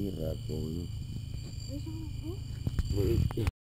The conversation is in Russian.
Tira ko. Ay, siya mo. Buik.